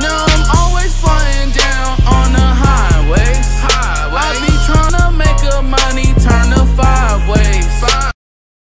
No,